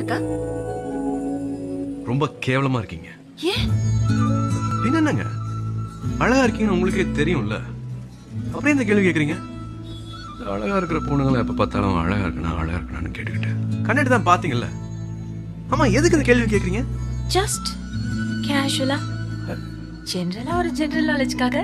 இருக்கா? ரொம்ப கேவலமா இருக்கீங்க. ஏன்? என்னங்க? அழகா இருக்கீங்கன்னு உங்களுக்கே தெரியும்ல. அப்புறம் இந்த கேள்வி கேக்குறீங்க? அழகா இருக்கிற பொண்ணுங்களை எப்ப பார்த்தாலும் அழகா இருக்கணும் அழகா இருக்கணும்னு கேட்டுக்கிட்டு. கண்ணாடி தான் பாத்தீங்கல்ல. ஆமா எதுக்கு இந்த கேள்வி கேக்குறீங்க? ஜஸ்ட் கேஷுவலா ஜெனரலா ஒரு ஜெனரல் நாலேஜ்க்காக